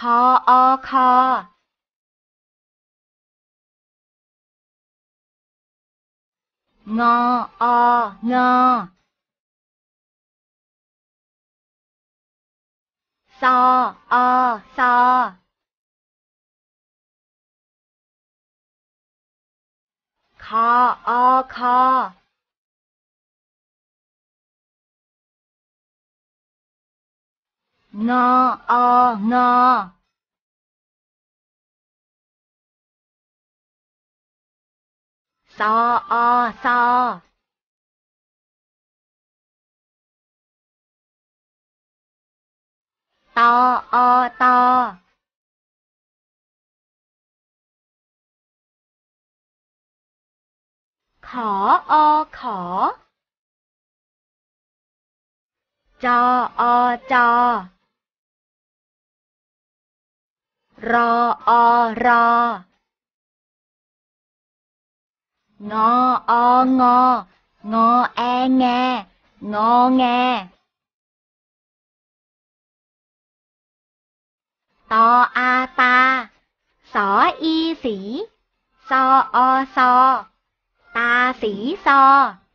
คออคอ งอองอ ซออซอ คออคอ งอองอ ซออซอตออตอขออขอ จออจอรออรอ 我我我我爱我我爱。大阿大ー、のーえー。とーあー、